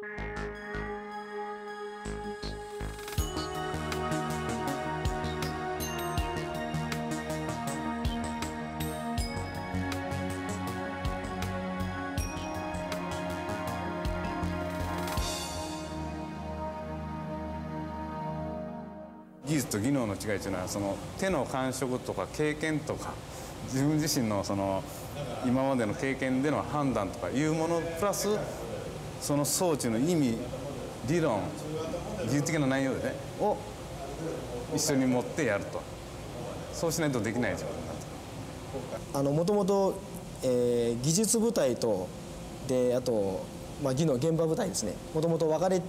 技術と技能の違いというのはその手の感触とか経験とか自分自身のその今までの経験での判断とかいうものプラスその装置の意味理論技術的な内容でねを一緒に持ってやると。そうしないとできない状況になってあのもともと、えー技術部隊とであと、まあ、技能現場部隊ですね。もともと分かれ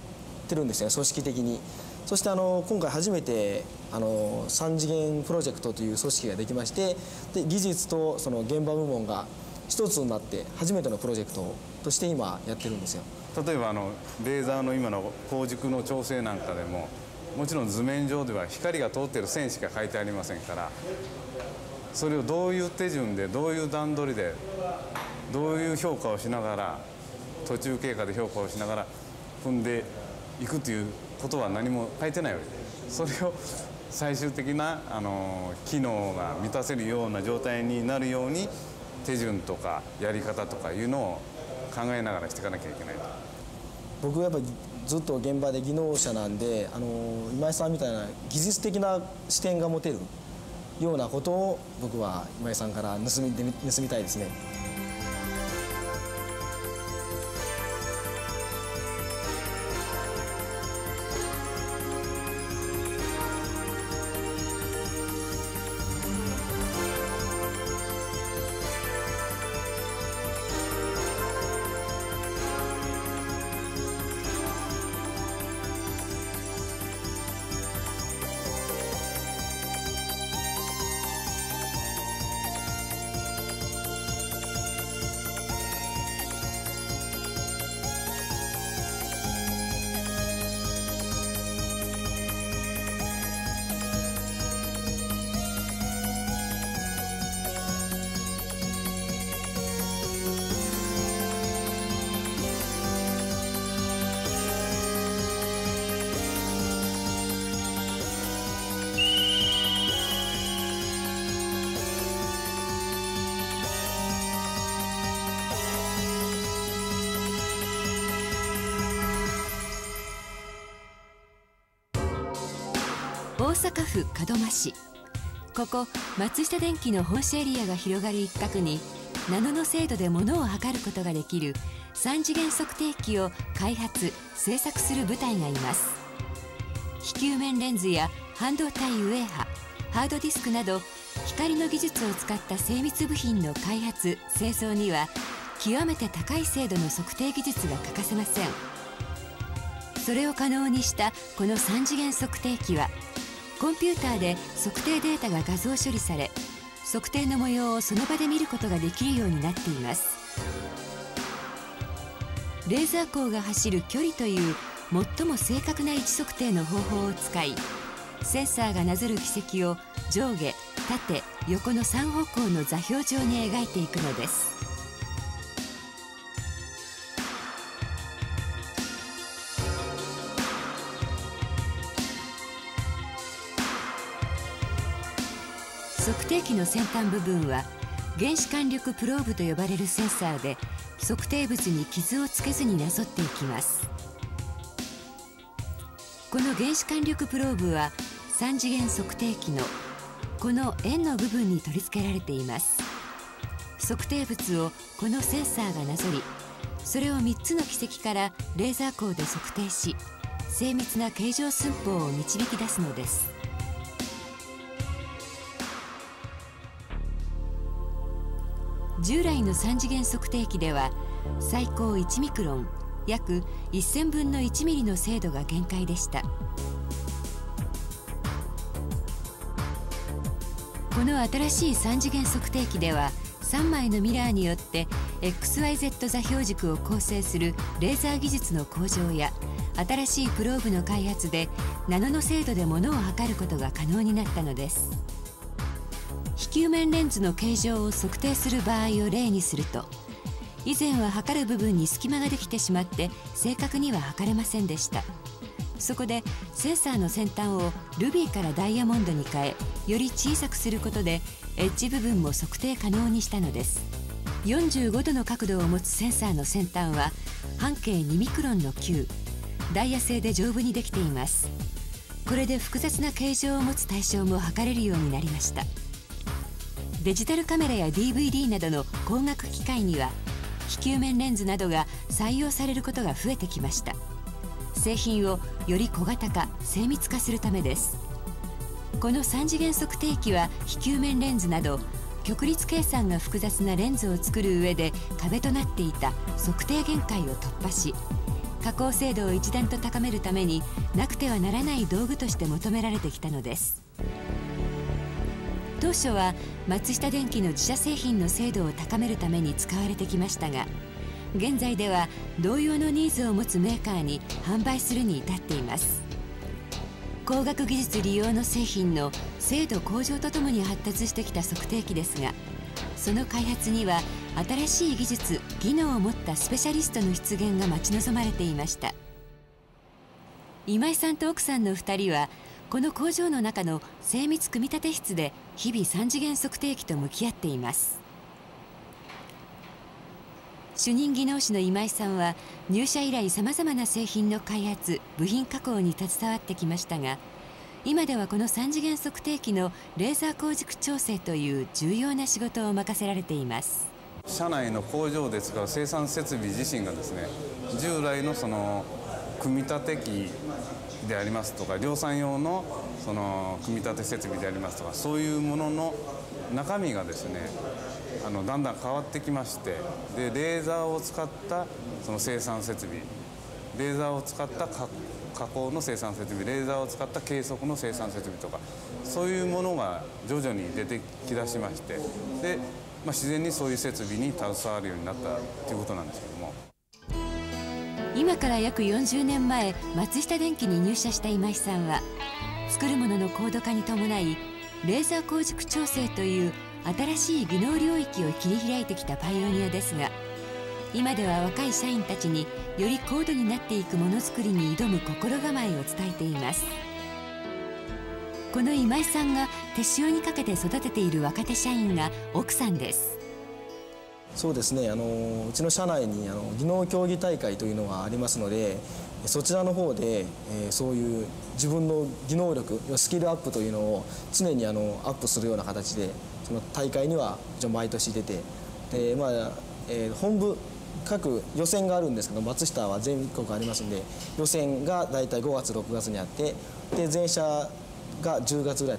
てるんですね組織的に。そしてあの今回初めてあの3次元プロジェクトという組織ができましてで技術とその現場部門が一つになって初めてのプロジェクトとして今やってるんですよ。例えばあのレーザーの今の光軸の調整なんかでももちろん図面上では光が通ってる線しか書いてありませんからそれをどういう手順でどういう段取りでどういう評価をしながら途中経過で評価をしながら踏んでいくということは何も書いてないわけ。ですそれを最終的なあの機能が満たせるような状態になるように手順とかやり方とかいうのを考えながらしていかなきゃいけないと。僕はやっぱりずっと現場で技能者なんであの今井さんみたいな技術的な視点が持てるようなことを僕は今井さんから盗み盗みたいですね。大阪府門真市。ここ松下電器の本社エリアが広がる一角にナノの精度で物を測ることができる3次元測定器を開発製作する部隊がいます。非球面レンズや半導体ウェーハハードディスクなど光の技術を使った精密部品の開発製造には極めて高い精度の測定技術が欠かせません。それを可能にしたこの3次元測定器はコンピューターで測定データが画像処理され測定の模様をその場で見ることができるようになっています。レーザー光が走る距離という最も正確な位置測定の方法を使いセンサーがなぞる軌跡を上下縦横の3方向の座標上に描いていくのです。測定器の先端部分は原子間力プローブと呼ばれるセンサーで測定物に傷をつけずになぞっていきます。この原子間力プローブは3次元測定器のこの円の部分に取り付けられています。測定物をこのセンサーがなぞりそれを3つの軌跡からレーザー光で測定し精密な形状寸法を導き出すのです。従来の3次元測定器では最高1ミクロン約1000分の1ミリの精度が限界でした。この新しい3次元測定器では3枚のミラーによって XYZ 座標軸を構成するレーザー技術の向上や新しいプローブの開発でナノの精度で物を測ることが可能になったのです。球面レンズの形状を測定する場合を例にすると以前は測る部分に隙間ができてしまって正確には測れませんでした。そこでセンサーの先端をルビーからダイヤモンドに変えより小さくすることでエッジ部分も測定可能にしたのです。45度の角度を持つセンサーの先端は半径2ミクロンの球ダイヤ製で丈夫にできています。これで複雑な形状を持つ対象も測れるようになりました。デジタルカメラや DVD などの光学機械には非球面レンズなどが採用されることが増えてきました。製品をより小型化精密化するためです。この3次元測定器は非球面レンズなど極率計算が複雑なレンズを作る上で壁となっていた測定限界を突破し加工精度を一段と高めるためになくてはならない道具として求められてきたのです。当初は松下電器の自社製品の精度を高めるために使われてきましたが現在では同様のニーズを持つメーカーに販売するに至っています。光学技術利用の製品の精度向上とともに発達してきた測定器ですがその開発には新しい技術技能を持ったスペシャリストの出現が待ち望まれていました。今井さんと奥さんの2人はこの工場の中の精密組み立て室で日々3次元測定器と向き合っています。主任技能士の今井さんは入社以来さまざまな製品の開発部品加工に携わってきましたが今ではこの3次元測定器のレーザー光軸調整という重要な仕事を任せられています。社内の工場で使う生産設備自身がですね従来のその組み立て機でありますとか量産用のその組み立て設備でありますとかそういうものの中身がですねあのだんだん変わってきましてでレーザーを使ったその生産設備レーザーを使った加工の生産設備レーザーを使った計測の生産設備とかそういうものが徐々に出てきだしましてで、まあ、自然にそういう設備に携わるようになったということなんですけども今から約40年前松下電器に入社した今井さんは作るものの高度化に伴いレーザー光軸調整という新しい技能領域を切り開いてきたパイオニアですが今では若い社員たちにより高度になっていくものづくりに挑む心構えを伝えています。この今井さんが手塩にかけて育てている若手社員が奥さんです。そうですね。あのうちの社内にあの技能競技大会というのがありますのでそちらの方で、えー、そういう自分の技能力スキルアップというのを常にあのアップするような形でその大会には毎年出てで、まあえー、本部各予選があるんですけど松下は全国ありますんで予選が大体5月6月にあってで全社が10月ぐらい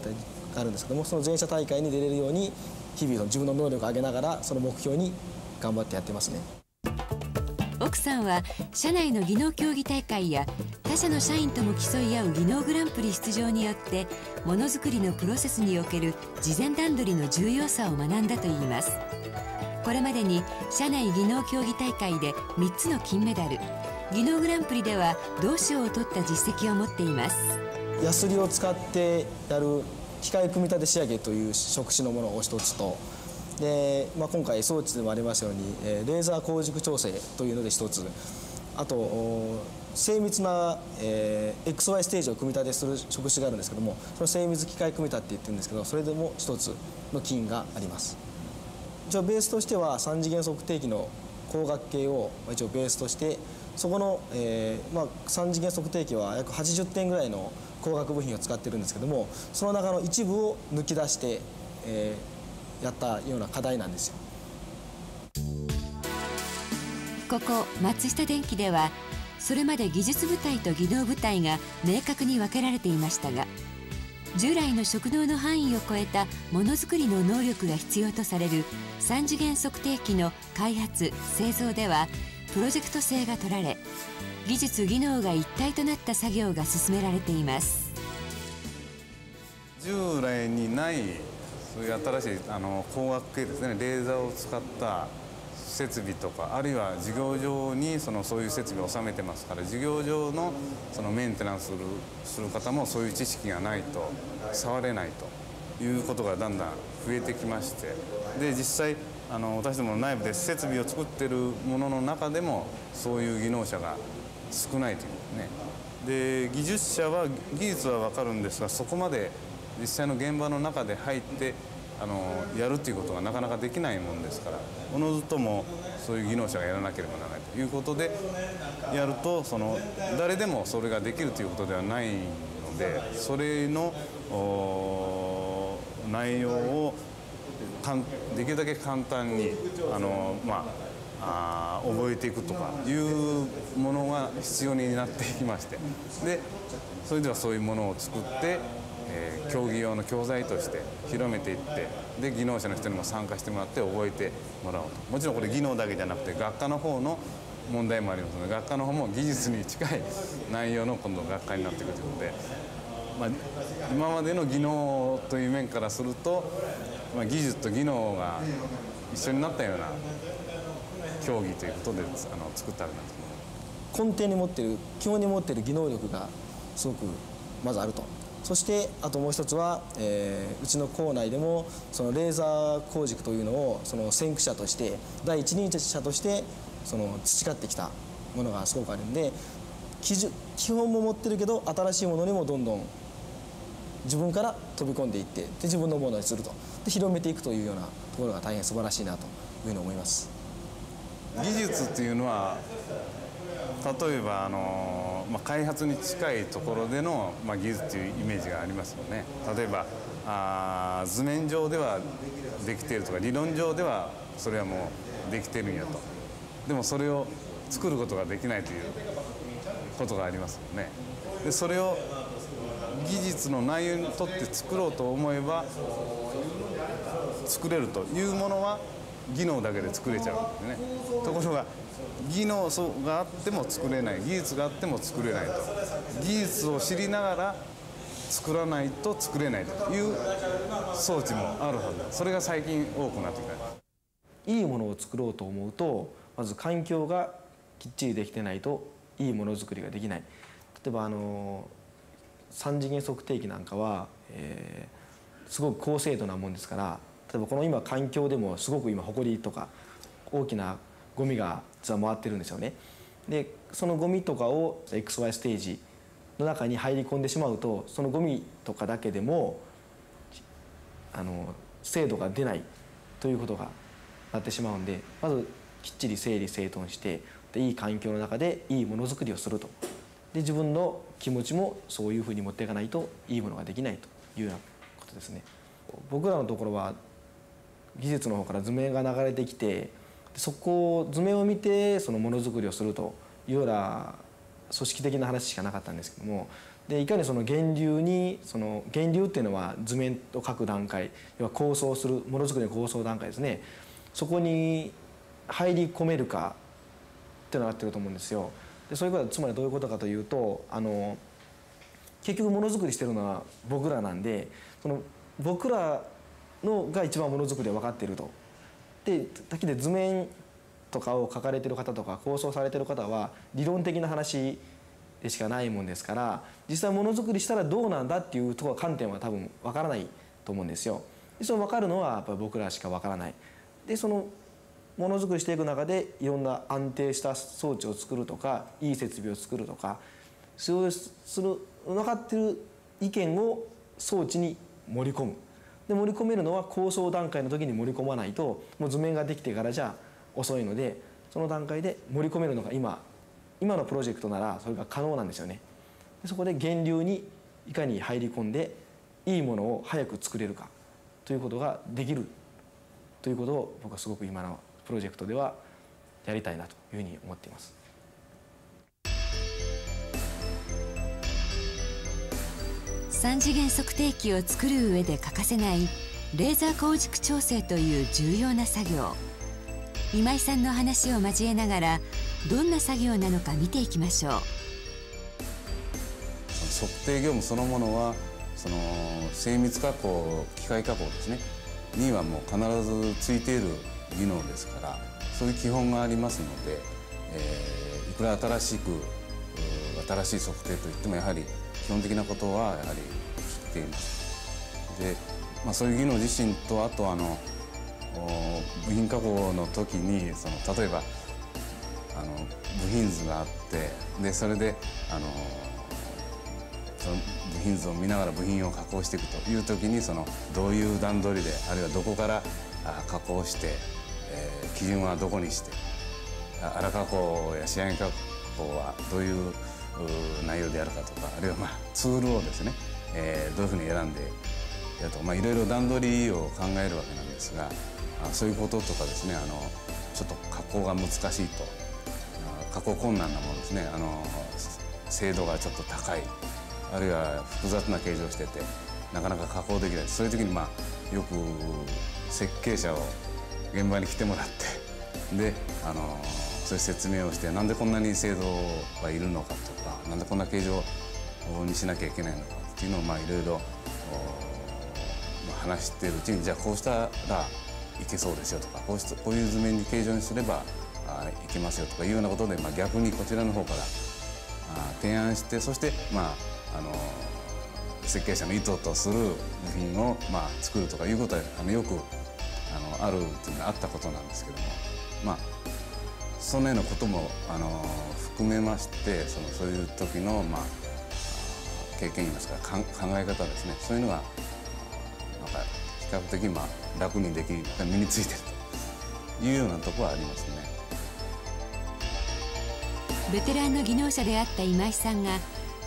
あるんですけどもその全社大会に出れるように日々の自分の能力を上げながらその目標に頑張ってやってますね。奥さんは社内の技能競技大会や他社の社員とも競い合う技能グランプリ出場によってものづくりのプロセスにおける事前段取りの重要さを学んだといいます。これまでに社内技能競技大会で3つの金メダル技能グランプリでは同賞を取った実績を持っています。ヤスリを使ってやる機械組み立て仕上げという職種のものを一つと。で、まあ、今回装置でもありましたようにレーザー光軸調整というので一つ。あと精密な、えー、XY ステージを組み立てする職種があるんですけどもその精密機械組み立てって言ってるんですけどそれでも一つの金があります。一応ベースとしては3次元測定器の光学系を一応ベースとしてそこの、えーまあ、3次元測定器は約80点ぐらいの光学部品を使ってるんですけどもその中の一部を抜き出して、えー、やったような課題なんですよ。ここ松下電器ではそれまで技術部隊と技能部隊が明確に分けられていましたが従来の職能の範囲を超えたものづくりの能力が必要とされる3次元測定器の開発製造ではプロジェクト性が取られ技術技能が一体となった作業が進められています。従来にないそういう新しいあの光学系ですね。レーザーを使った設備とかあるいは事業上にそのそういう設備を収めてますから事業上のそのメンテナンスするする方もそういう知識がないと触れないということがだんだん増えてきまして。で実際あの私どもの内部で設備を作ってるものの中でもそういう技能者が少ないというね。で技術者は技術は分かるんですがそこまで実際の現場の中で入ってあのやるっていうことがなかなかできないもんですからおのずともそういう技能者がやらなければならないということでやるとその誰でもそれができるということではないのでそれの内容をできるだけ簡単にあの、まあ、あ覚えていくとかいうものが必要になってきまして。でそれではそういうものを作ってえー、競技用の教材として広めていってで技能者の人にも参加してもらって覚えてもらおうと。もちろんこれ技能だけじゃなくて学科の方の問題もありますので学科の方も技術に近い内容の今度学科になっていくということで、まあ、今までの技能という面からすると、まあ、技術と技能が一緒になったような競技ということであの作ったらなと根底に持ってる基本に持ってる技能力がすごくまずあるとそしてあともう一つは、えー、うちの校内でもそのレーザー工軸というのをその先駆者として第一人者としてその培ってきたものがすごくあるんで基準基本も持ってるけど新しいものにもどんどん自分から飛び込んでいってで自分のものにするとで広めていくというようなところが大変素晴らしいなというふうに思います。技術っていうのは例えばあの、まあ、開発に近いところでの、まあ、技術というイメージがありますよね。例えばあ図面上ではできているとか理論上ではそれはもうできてるんやと。でもそれを作ることができないということがありますよね。でそれを技術の内容にとって作ろうと思えば作れるというものは技能だけで作れちゃうんでね。ところが技能があっても作れない。技術があっても作れないと。技術を知りながら作らないと作れないと。いう装置もあるはずそれが最近多くなってきた。いいものを作ろうと思うとまず環境がきっちりできてないといいものづくりができない。例えばあの3次元測定器なんかは、えー、すごく高精度なもんですから例えばこの今環境でもすごく今埃とか大きなゴミが実は回ってるんですよね。でそのゴミとかを XY ステージの中に入り込んでしまうとそのゴミとかだけでもあの精度が出ないということがなってしまうんでまずきっちり整理整頓してでいい環境の中でいいものづくりをするとで自分の気持ちもそういうふうに持っていかないといいものができないというようなことですね。僕らのところは技術の方から図面が流れてきてそこを図面を見てそのものづくりをするというような組織的な話しかなかったんですけどもでいかにその源流にその源流っていうのは図面を描く段階要は構想するものづくりの構想段階ですねそこに入り込めるかっていうのがあってると思うんですよ。でそういうことはつまりどういうことかというとあの結局ものづくりしてるのは僕らなんでその僕らのが一番ものづくりを分かっているとで時で図面とかを書かれてる方とか構想されてる方は理論的な話でしかないもんですから実際ものづくりしたらどうなんだっていうところ観点は多分わからないと思うんですよ。でその分かるのはやっぱ僕らしかわからない。でそのものづくりしていく中でいろんな安定した装置を作るとかいい設備を作るとかそうする分かってる意見を装置に盛り込むで盛り込めるのは構想段階の時に盛り込まないともう図面ができてからじゃ遅いのでその段階で盛り込めるのが今今のプロジェクトならそれが可能なんですよね。そこで源流にいかに入り込んでいいものを早く作れるかということができるということを僕はすごく今のプロジェクトではやりたいなというふうに思っています。3次元測定器を作る上で欠かせないレーザー光軸調整という重要な作業。今井さんの話を交えながらどんな作業なのか見ていきましょう。測定業務そのものはその精密加工機械加工ですね。にはもう必ずついている技能ですからそういう基本がありますので、えー、いくら新しく新しい測定といってもやはり基本的なことはやはり知っています。で、まあ、そういう技能自身とあとあの部品加工の時にその例えばあの部品図があってでそれであのその部品図を見ながら部品を加工していくという時にそのどういう段取りであるいはどこから加工して、えー、基準はどこにして荒加工や仕上げ加工はどういう内容であるかとかあるいはまあツールをですね、えー、どういうふうに選んでやると、まあ、いろいろ段取りを考えるわけなんですがそういうこととかですねあのちょっと加工が難しいと加工困難なものですねあの精度がちょっと高いあるいは複雑な形状をしててなかなか加工できない。そういう時にまあよく設計者を現場に来てもらってであのそういう説明をしてなんでこんなに精度がいるのかと。かなんでこんな形状にしなきゃいけないのかっていうのをまあいろいろ話してるうちにじゃあこうしたらいけそうですよとかこうしこういう図面に形状にすればあいけますよとかいうようなことで、まあ、逆にこちらの方からあ提案してそしてまああの設計者の意図とする部品を、まあ、作るとかいうことはあのよくあのあるっていうのはあったことなんですけどもまあそのようなこともあの含めましてそのそういう時の、まあ、経験いいますか考え方ですねそういうのがなんか比較的、まあ、楽にできる身についてるというようなところはありますね。ベテランの技能者であった今井さんが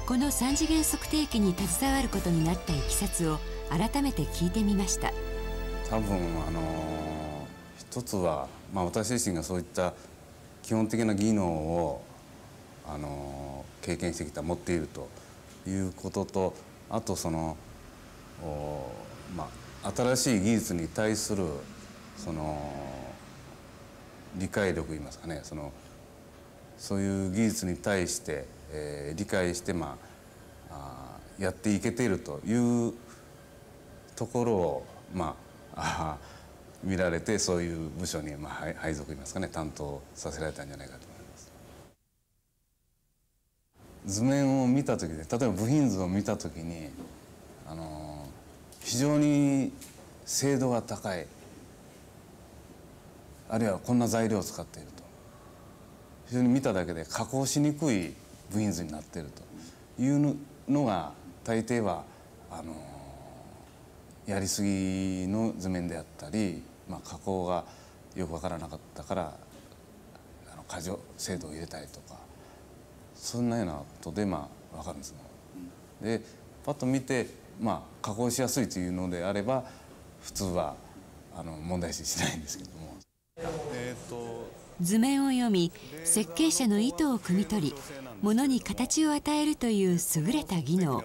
この3次元測定器に携わることになったいきさつを改めて聞いてみました多分あの一つは、まあ、私自身がそういった基本的な技能をあの経験してきた持っているということとあとそのまあ、新しい技術に対するその理解力いいますかね。そのそういう技術に対して、えー、理解して、まあ、あやっていけているというところを、まあ、あ見られてそういう部署に、まあ、配属いますかね。担当させられたんじゃないかと思います。図面を見た時で例えば部品図を見た時にあの非常に精度が高いあるいはこんな材料を使っていると。非常に見ただけで加工しにくい部品図になっていると。いうのが大抵はあのやりすぎの図面であったり、まあ、加工がよく分からなかったからあの過剰精度を入れたりとか。そんなようなことでまあ分かるんですでパッと見て、まあ、加工しやすいというのであれば普通はあの問題視しないんですけども。えーと図面を読み設計者の意図を汲み取り物に形を与えるという優れた技能。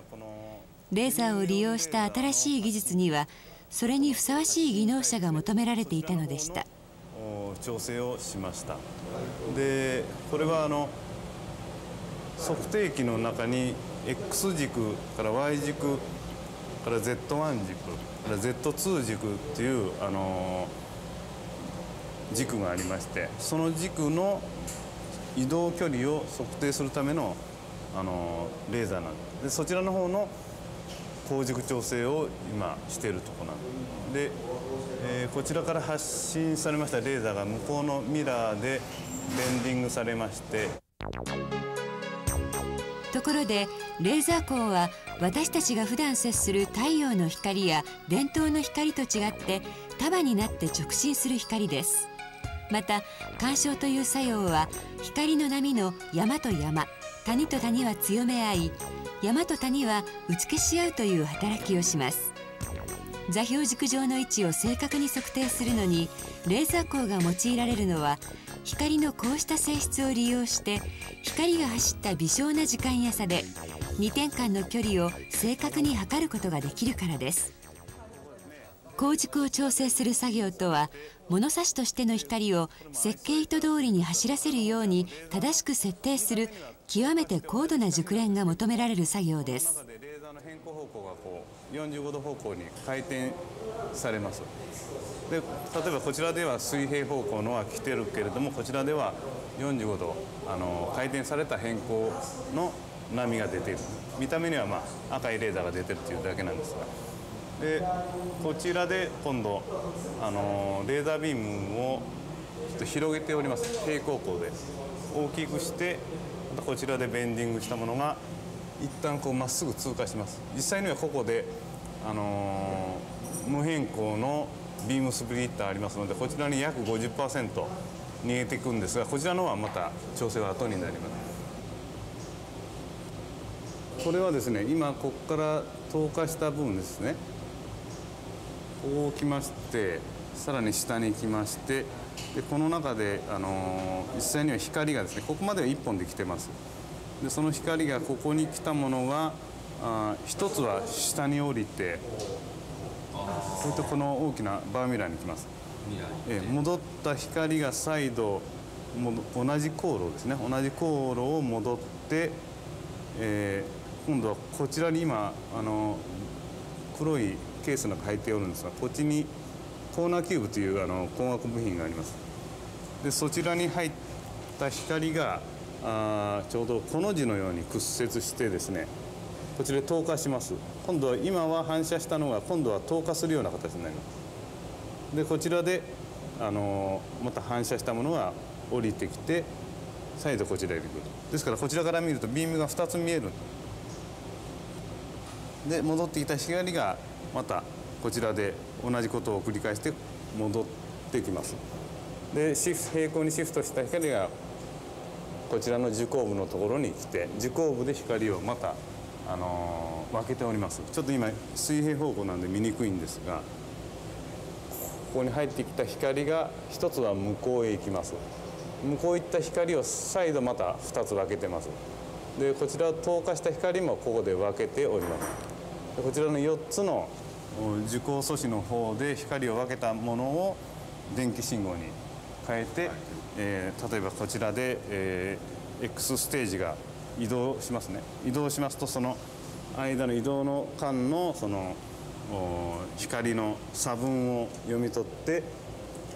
レーザーを利用した新しい技術にはそれにふさわしい技能者が求められていたのでした。調整をしました。でこれはあの測定器の中に X 軸から Y 軸から Z1 軸から Z2 軸っていうあの軸がありましてその軸の移動距離を測定するためのあのレーザーなんでそちらの方の光軸調整を今してるとこなんでで、えー、こちらから発信されましたレーザーが向こうのミラーでベンディングされまして。ところでレーザー光は私たちが普段接する太陽の光や電灯の光と違って束になって直進する光です。また干渉という作用は光の波の山と山。谷と谷は強め合い山と谷は打ち消し合うという働きをします。座標軸上の位置を正確に測定するのにレーザー光が用いられるのは光のこうした性質を利用して光が走った微小な時間や差で2点間の距離を正確に測ることができるからです。光軸を調整する作業とは物差しとしての光を設計意図通りに走らせるように正しく設定する極めて高度な熟練が求められる作業です。45度方向に回転されます。で例えばこちらでは水平方向のは来てるけれどもこちらでは45度あの回転された変更の波が出ている。見た目にはまあ赤いレーザーが出てるというだけなんですが。でこちらで今度あのレーザービームをちょっと広げております。平行光で。大きくしてまたこちらでベンディングしたものが一旦こうまっすぐ通過します。実際にはここで、あのー、無変更のビームスプリッターありますのでこちらに約50%逃げていくんですがこちらの方はまた調整は後になります。これはですね今ここから透過した部分ですね。こう来ましてさらに下に来ましてでこの中で、あのー、実際には光がですねここまでは1本で来てます。でその光がここに来たものがあ一つは下に降りてそれとこの大きなバーミラーに来ます。え戻った光が再度同じ航路ですね。同じ航路を戻って、えー、今度はこちらに今あの黒いケースの中入っておるんですがこっちにコーナーキューブというあの光学部品があります。でそちらに入った光があちょうどこの字のように屈折してですねこちらで透過します。今度は今は反射したのが今度は透過するような形になります。でこちらであのまた反射したものが降りてきて再度こちらへ来るですからこちらから見るとビームが2つ見える。で戻ってきた光がまたこちらで同じことを繰り返して戻ってきます。でシフ平行にシフトした光がこちらの受光部のところに来て受光部で光をまた、あのー、分けております。ちょっと今水平方向なんで見にくいんですがここに入ってきた光が一つは向こうへ行きます。向こう行った光を再度また2つ分けてます。でこちら透過した光もここで分けております。こちらの4つの受光素子の方で光を分けたものを電気信号に変えて、えー、例えばこちらで、えー、X ステージが移動しますね。移動しますとその間の移動の間のその光の差分を読み取って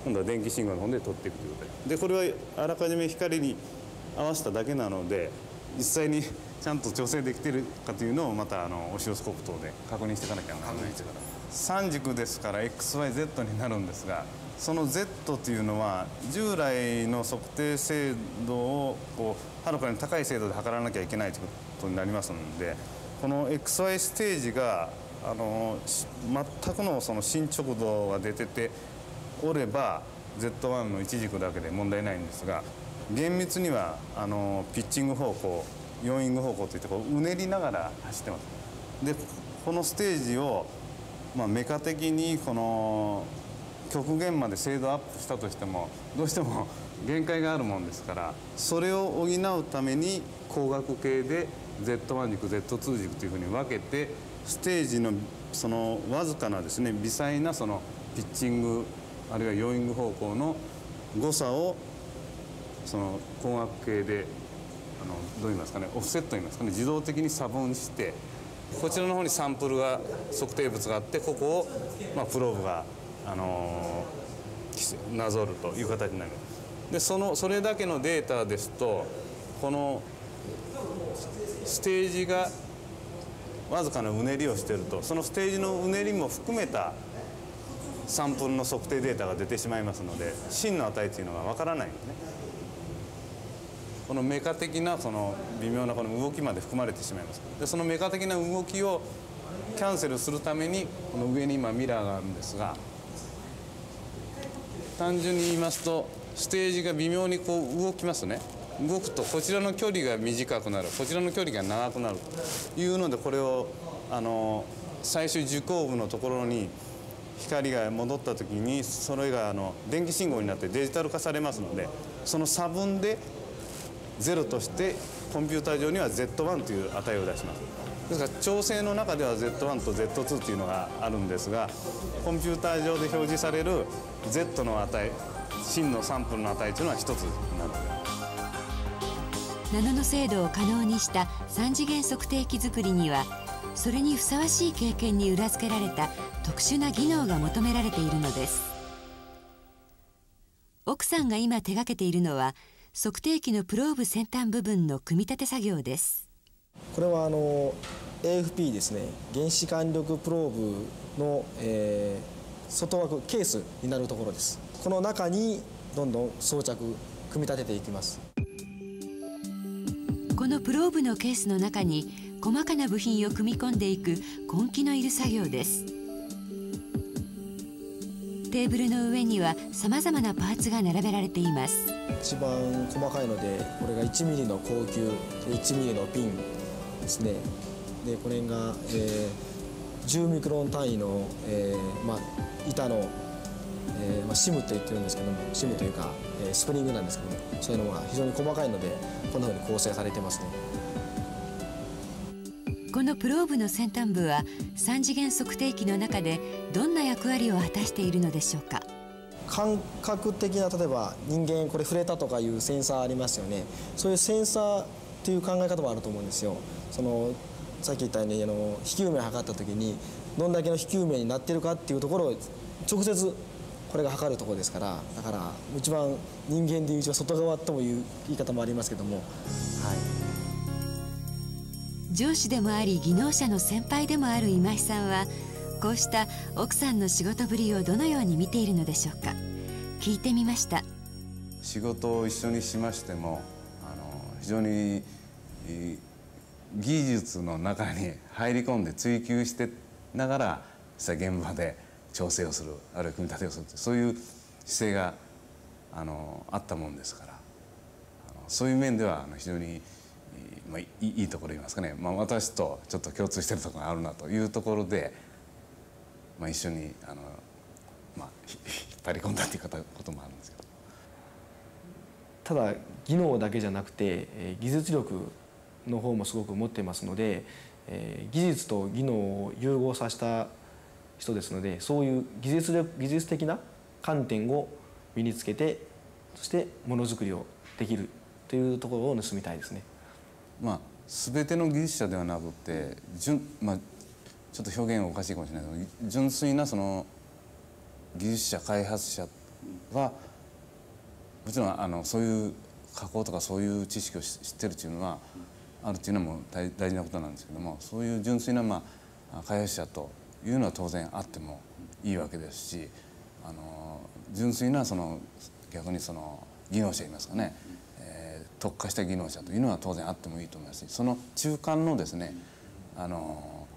今度は電気信号の方で取っていくということで。でこれはあらかじめ光に合わせただけなので実際に ちゃんと調整できてるかというのをまたあのオシロスコープ等で確認していかなきゃならない。3軸ですから XYZ になるんですがその Z というのは従来の測定精度をこうはるかに高い精度で測らなきゃいけないということになりますのでこの XY ステージがあの全くのその進捗度が出てておれば Z1 の一軸だけで問題ないんですが厳密にはあのピッチング方向ヨーイング方向といってこううねりながら走ってます。でこのステージを、まあ、メカ的にこの極限まで精度アップしたとしてもどうしても限界があるもんですからそれを補うために光学系で Z1 軸 Z2 軸というふうに分けてステージのそのわずかなですね微細なそのピッチングあるいはヨーイング方向の誤差をその光学系であのどう言いますかねオフセットと言いますかね自動的に差分してこちらの方にサンプルが測定物があってここを、まあ、プローブが、あの、なぞるという形になります。でそのそれだけのデータですとこのステージがわずかなうねりをしているとそのステージのうねりも含めたサンプルの測定データが出てしまいますので真の値というのがわからないんですね。このメカ的なその微妙なこの動きまで含まれてしまいます。でそのメカ的な動きをキャンセルするためにこの上に今ミラーがあるんですが単純に言いますとステージが微妙にこう動きますね。動くとこちらの距離が短くなる。こちらの距離が長くなるというのでこれをあの最終受光部のところに光が戻った時にそれがあの電気信号になってデジタル化されますのでその差分で0としてコンピューター上には Z1 という値を出します。ですから調整の中では Z1 と Z2 というのがあるんですがコンピューター上で表示される Z の値真のサンプルの値というのは1つになっていますナノの精度を可能にした3次元測定器作りにはそれにふさわしい経験に裏付けられた特殊な技能が求められているのです。奥さんが今手がけているのは測定器のプローブ先端部分の組み立て作業です。これはあの AFP ですね。原子管力プローブの、えー、外枠ケースになるところです。この中にどんどん装着組み立てていきます。このプローブのケースの中に細かな部品を組み込んでいく根気のいる作業です。テーブルの上にはさまざまなパーツが並べられています。一番細かいのでこれが 1mm の高級 1mm のピンですね。でこれが、えー、10ミクロン単位の、えーまあ、板の、えーまあ、シムって言ってるんですけどもシムというか、えー、スプリングなんですけどもそういうのが非常に細かいのでこんなふうに構成されてますね。このプローブの先端部は3次元測定器の中でどんな役割を果たしているのでしょうか？感覚的な例えば人間これ触れたとかいうセンサーありますよね。そういうセンサーっていう考え方もあると思うんですよ。そのさっき言ったようにあの引き埋めを測った時にどんだけの引き埋めになってるかっていうところを直接これが測るところですからだから一番人間でいう一番外側ともいう言い方もありますけども、はい、上司でもあり技能者の先輩でもある今井さんはこうした奥さんの仕事ぶりをどのように見ているのでしょうか？聞いてみました。仕事を一緒にしましてもあの非常に技術の中に入り込んで追求してながら実際現場で調整をするあるいは組み立てをするそういう姿勢があのあったもんですからそういう面では非常に、まあ、いいところ言いますかね、まあ、私とちょっと共通してるところがあるなというところで、まあ、一緒にあの、まあ、引っ張り込んだっていうこともあるんですけど。ただ技能だけじゃなくて技術力の方もすごく持っていますので、えー、技術と技能を融合させた人ですのでそういう技術力技術的な観点を身につけてそしてものづくりをできるというところを盗みたいですね。まあ、全ての技術者ではなくて純、まあ、ちょっと表現おかしいかもしれないけど純粋なその技術者開発者はもちろんあのそういう加工とかそういう知識を知ってるっていうのはあるっていうのも大事なことなんですけどもそういう純粋な、まあ、開発者というのは当然あってもいいわけですしあの純粋なその逆にその技能者いますかね、えー、特化した技能者というのは当然あってもいいと思いますしその中間のですねあの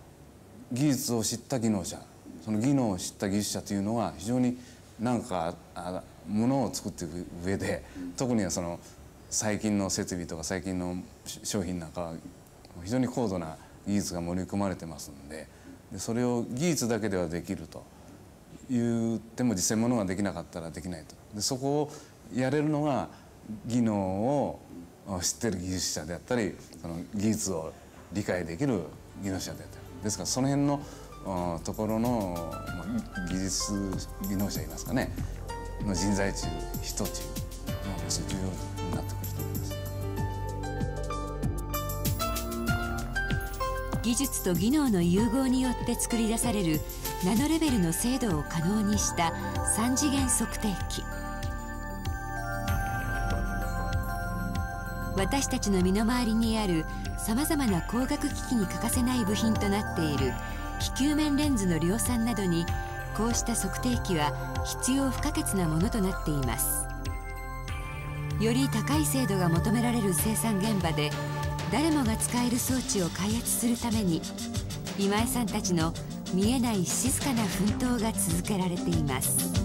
技術を知った技能者その技能を知った技術者というのは非常に何かものを作っていく上で特にはその最近の設備とか最近の商品なんかは非常に高度な技術が盛り込まれてますんででそれを技術だけではできると言っても実際ものができなかったらできないと。でそこをやれるのが技能を知ってる技術者であったりその技術を理解できる技能者であったり。ですからその辺のところの技術技能者いますかね。の人材中人中重要。なってくると思います技術と技能の融合によって作り出されるナノレベルの精度を可能にした3次元測定器。私たちの身の回りにあるさまざまな光学機器に欠かせない部品となっている気球面レンズの量産などにこうした測定器は必要不可欠なものとなっています。より高い精度が求められる生産現場で誰もが使える装置を開発するために今井さんたちの見えない静かな奮闘が続けられています。